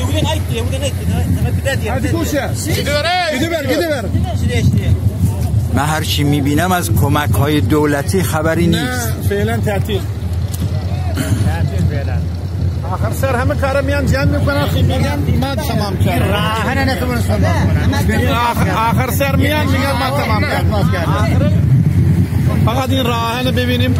evden ait diyor, evden ait diyor. Hadi کوشه بده بر بده بر من هر چی می‌بینم از کمک های دولتی خبری نیست. نه فعلا تعطیل. تعطیل آخر سر همه کارا میان جمع می‌کنن. خیلی خب، میگن ما تمام کردیم راهن نتونم سلام آخر آخر سر میان میگن ما تمام کردیم فقط این راهن ببینیم.